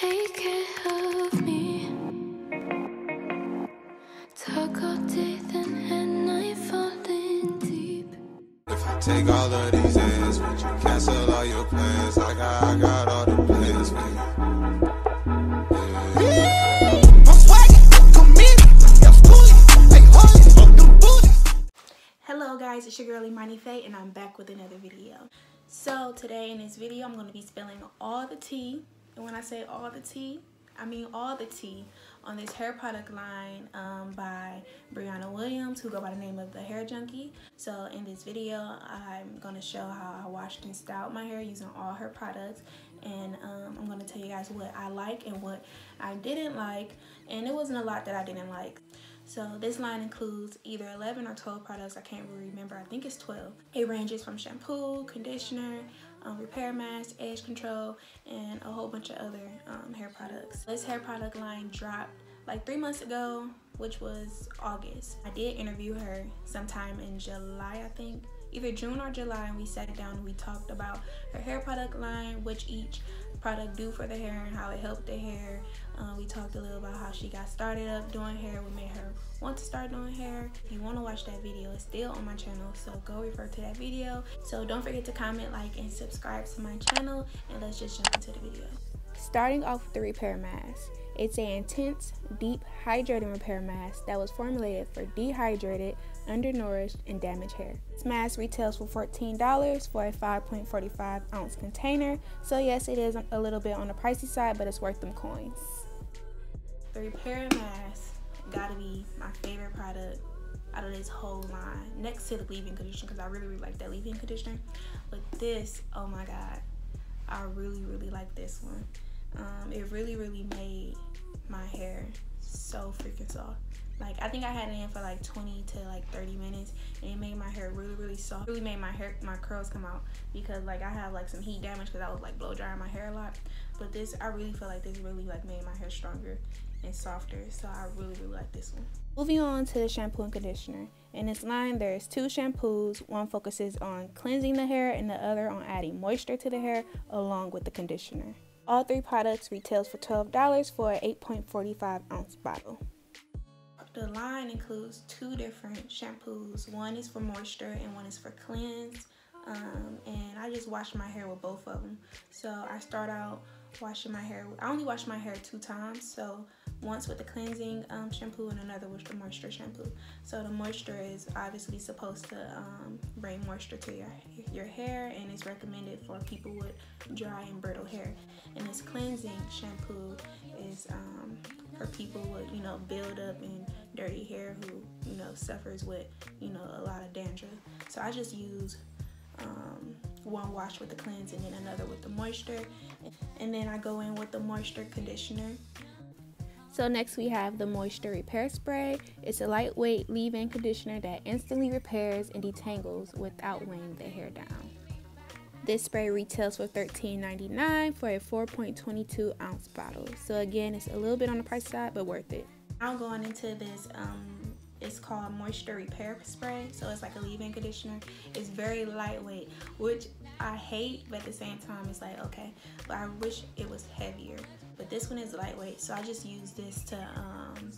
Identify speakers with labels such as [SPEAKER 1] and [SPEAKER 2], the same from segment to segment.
[SPEAKER 1] Take care of me. Talk all day, then at night, falling deep.
[SPEAKER 2] If I take all of these L's, would you cancel all your plans? I got, I got all the plans for you.
[SPEAKER 3] Hello guys, it's your girl Imani Faye and I'm back with another video. So today in this video I'm going to be spilling all the tea. And when I say all the tea, I mean all the tea on this hair product line um, by Brianna Williams who go by the name of The HairJunky. So in this video I'm going to show how I washed and styled my hair using all her products and um, I'm going to tell you guys what I like and what I didn't like and it wasn't a lot that I didn't like. So this line includes either 11 or 12 products. I can't really remember. I think it's 12. It ranges from shampoo, conditioner, um, repair mask, edge control, and a whole bunch of other um, hair products. This hair product line dropped like three months ago, which was August. I did interview her sometime in July, I think either June or July and we sat down and we talked about her hair product line, which each product do for the hair and how it helped the hair. Um, we talked a little about how she got started up doing hair, what made her want to start doing hair. If you want to watch that video, it's still on my channel, so go refer to that video. So don't forget to comment, like, and subscribe to my channel, and let's just jump into the video. Starting off with the repair mask. It's an intense, deep, hydrating repair mask that was formulated for dehydrated, undernourished, and damaged hair. This mask retails for $14 for a 5.45 ounce container, so yes, it is a little bit on the pricey side, but it's worth them coins. The repair mask gotta be my favorite product out of this whole line, next to the leave-in conditioner, because I really, really like that leave-in conditioner. But this, oh my god, I really, really like this one. Um, it really, really made my hair so freaking soft. Like I think I had it in for like 20 to like 30 minutes and it made my hair really really soft. It really made my hair my curls come out because like I have like some heat damage because I was like blow drying my hair a lot. But this I really feel like this really like made my hair stronger and softer. So I really really like this one. Moving on to the shampoo and conditioner. In this line there's two shampoos. One focuses on cleansing the hair and the other on adding moisture to the hair along with the conditioner. All three products retails for $12 for an 8.45 ounce bottle. The line includes two different shampoos. One is for moisture and one is for cleanse. Um, and I just wash my hair with both of them. So I start out washing my hair. I only wash my hair two times. So once with the cleansing um, shampoo and another with the moisture shampoo. So the moisture is obviously supposed to um, bring moisture to your, your hair and it's recommended for people with dry and brittle hair. And this cleansing shampoo is um, for people with, you know, build up and dirty hair who, you know, suffers with, you know, a lot of dandruff. So I just use um, one wash with the cleanse and another with the moisture. And then I go in with the moisture conditioner so next we have the Moisture Repair Spray. It's a lightweight leave-in conditioner that instantly repairs and detangles without weighing the hair down. This spray retails for $13.99 for a 4.22 ounce bottle. So again, it's a little bit on the price side, but worth it. I'm going into this um, it's called moisture repair spray so it's like a leave-in conditioner it's very lightweight which i hate but at the same time it's like okay but i wish it was heavier. But this one is lightweight so i just use this to um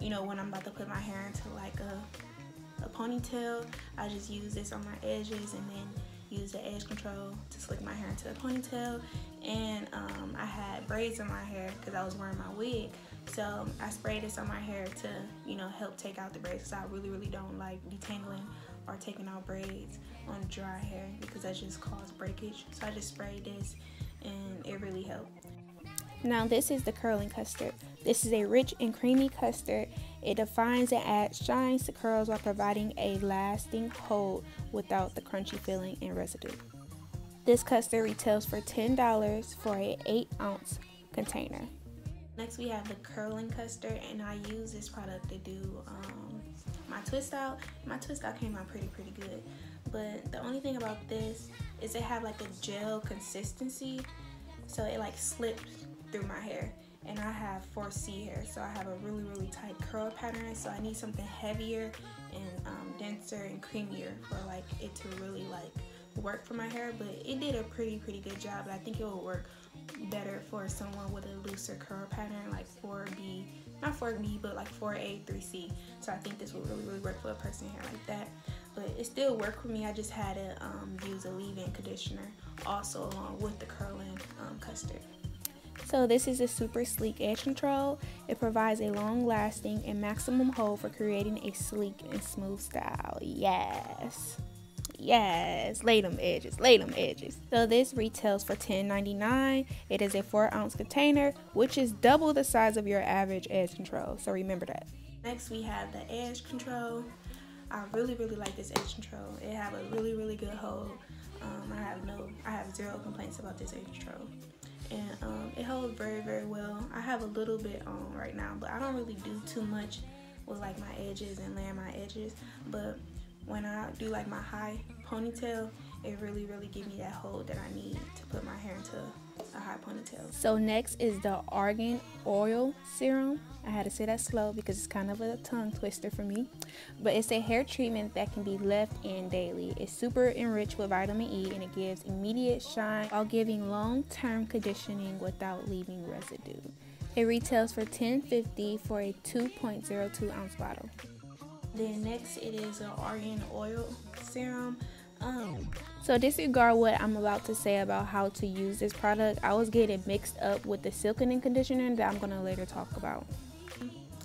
[SPEAKER 3] you know when i'm about to put my hair into like a, a ponytail i just use this on my edges and then use the edge control to slick my hair into a ponytail. And um, I had braids in my hair because I was wearing my wig. So I sprayed this on my hair to, you know, help take out the braids because I really, really don't like detangling or taking out braids on dry hair because that just causes breakage. So I just sprayed this and it really helped. Now this is the curling custard. This is a rich and creamy custard. It defines and adds shines to curls while providing a lasting hold without the crunchy feeling and residue. This custard retails for $10 for a 8 ounce container. Next we have the curling custard and I use this product to do um, my twist out. My twist out came out pretty, pretty good. But the only thing about this is it have like a gel consistency. So it like slips through my hair. And I have 4C hair, so I have a really, really tight curl pattern. So I need something heavier and um, denser and creamier for like it to really like work for my hair. But it did a pretty, pretty good job. I think it will work better for someone with a looser curl pattern like 4B, not 4B, but like 4A, 3C. So I think this would really, really work for a person hair like that. But it still worked for me. I just had to um, use a leave-in conditioner also along with the curling um, custard. So this is a super sleek edge control. It provides a long lasting and maximum hold for creating a sleek and smooth style. Yes. Yes, lay them edges, lay them edges. So this retails for $10.99. It is a four ounce container, which is double the size of your average edge control. So remember that. Next we have the edge control. I really, really like this edge control. It have a really, really good hold. Um, I have no, I have zero complaints about this edge control. And um, it holds very, very well. I have a little bit on right now, but I don't really do too much with like my edges and laying my edges. But when I do like my high ponytail, it really, really gives me that hold that I need to put my hair into a high ponytail. So next is the Argan Oil Serum. I had to say that slow because it's kind of a tongue twister for me. But it's a hair treatment that can be left in daily. It's super enriched with vitamin E and it gives immediate shine while giving long-term conditioning without leaving residue. It retails for $10.50 for a 2.02 ounce bottle. Then next it is an argan oil serum. Um, so disregard what I'm about to say about how to use this product. I was getting mixed up with the silkening conditioner that I'm going to later talk about.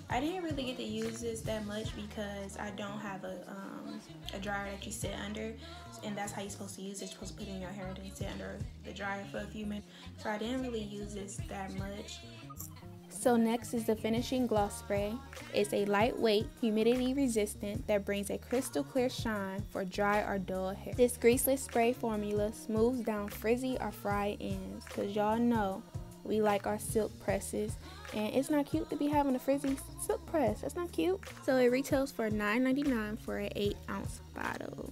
[SPEAKER 3] I didn't really get to use this that much because I don't have a, um, a dryer that you sit under and that's how you're supposed to use it. You're supposed to put in your hair and then sit under the dryer for a few minutes. So I didn't really use this that much. So next is the finishing gloss spray. It's a lightweight, humidity resistant that brings a crystal clear shine for dry or dull hair. This greaseless spray formula smooths down frizzy or fried ends because y'all know we like our silk presses and it's not cute to be having a frizzy silk press. That's not cute. So it retails for $9.99 for an 8 ounce bottle.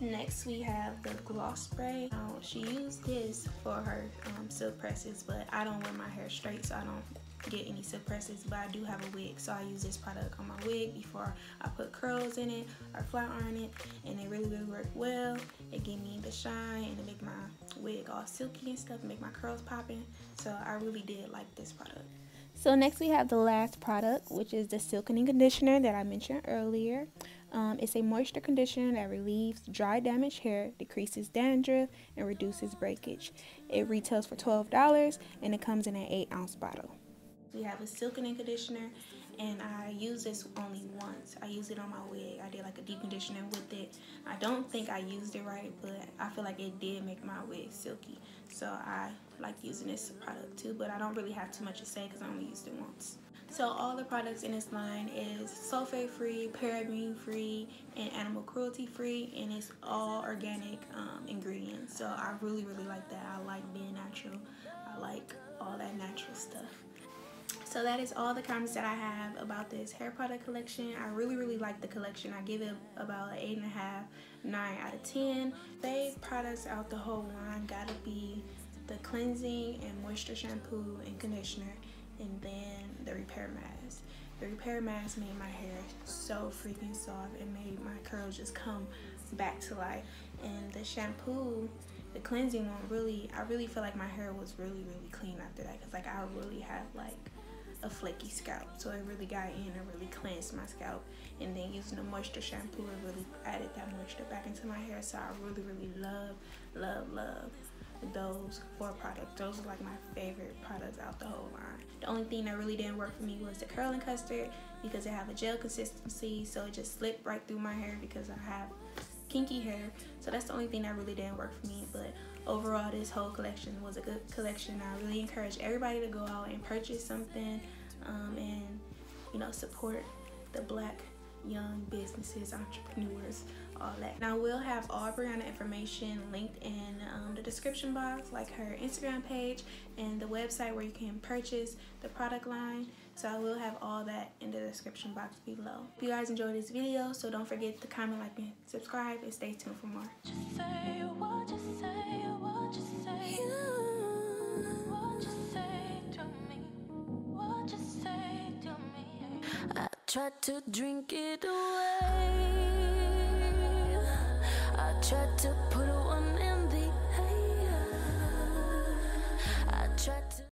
[SPEAKER 3] Next we have the gloss spray. Now, she used this for her um, silk presses, but I don't wear my hair straight, so I don't get any silk presses, but I do have a wig, so I use this product on my wig before I put curls in it or flat iron it, and it really, really worked well. It gave me the shine, and it make my wig all silky and stuff, make my curls popping, so I really did like this product. So next we have the last product, which is the silkening conditioner that I mentioned earlier. Um, it's a moisture conditioner that relieves dry damaged hair, decreases dandruff, and reduces breakage. It retails for $12 and it comes in an 8 ounce bottle. We have a silkening conditioner and I use this only once. I use it on my wig. I did like a deep conditioner with it. I don't think I used it right, but I feel like it did make my wig silky. So I like using this product too, but I don't really have too much to say because I only used it once. So all the products in this line is sulfate free, paraben free, and animal cruelty free, and it's all organic um, ingredients. So I really, really like that. I like being natural. I like all that natural stuff. So that is all the comments that I have about this hair product collection. I really, really like the collection. I give it about an 8.5, 9 out of 10. Fave products out the whole line gotta be the cleansing and moisture shampoo and conditioner and then the repair mask. The repair mask made my hair so freaking soft. It made my curls just come back to life. And the shampoo, the cleansing one, really, I really feel like my hair was really, really clean after that. Cause like I really have like a flaky scalp. So it really got in and really cleansed my scalp. And then using the moisture shampoo, it really added that moisture back into my hair. So I really, really love, love, love those four products. Those are like my favorite products out the whole line. The only thing that really didn't work for me was the curling custard because it have a gel consistency so it just slipped right through my hair because I have kinky hair. So that's the only thing that really didn't work for me. But overall this whole collection was a good collection. I really encourage everybody to go out and purchase something um, and you know support the black young businesses, entrepreneurs, all that. Now we'll have all Brianna information linked in um, the description box, like her Instagram page and the website where you can purchase the product line. So I will have all that in the description box below. If you guys enjoyed this video, so don't forget to comment, like, and subscribe, and stay tuned for more.
[SPEAKER 1] I tried to drink it away.